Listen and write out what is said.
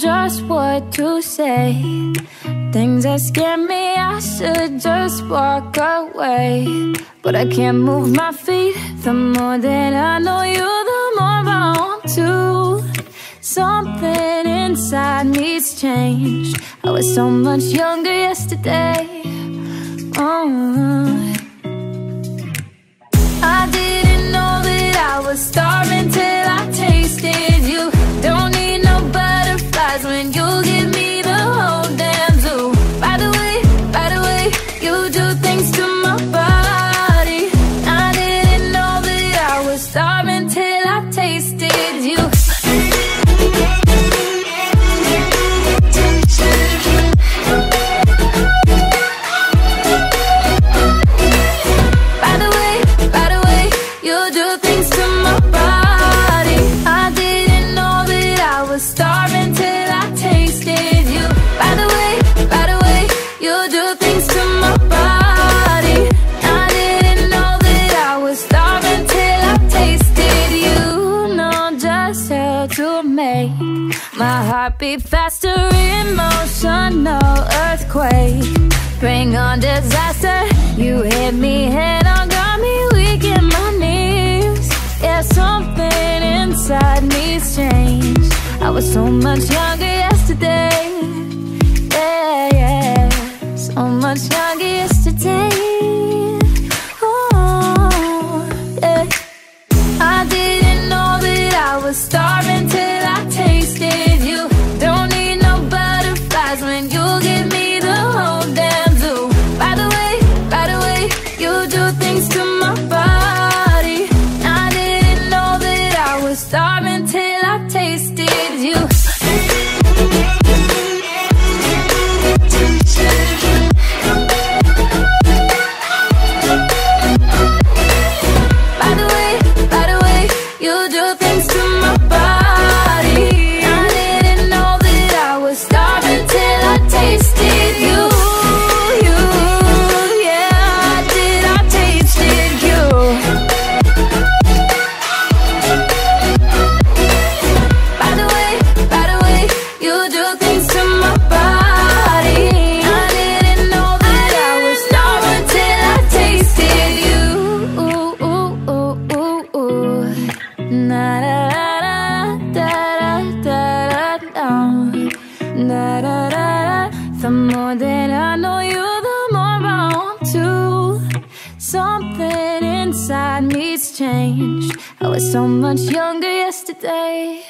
just what to say. Things that scare me, I should just walk away. But I can't move my feet. The more that I know you, the more I want to. Something inside me's changed. I was so much younger yesterday. My heart beat faster, emotional earthquake. Bring on disaster, you hit me head on, got me weak in my knees. Yeah, something inside me's changed. I was so much younger yesterday. Yeah, yeah, so much younger yesterday. start The more that I know you, the more I want to. Something inside me's changed. I was so much younger yesterday.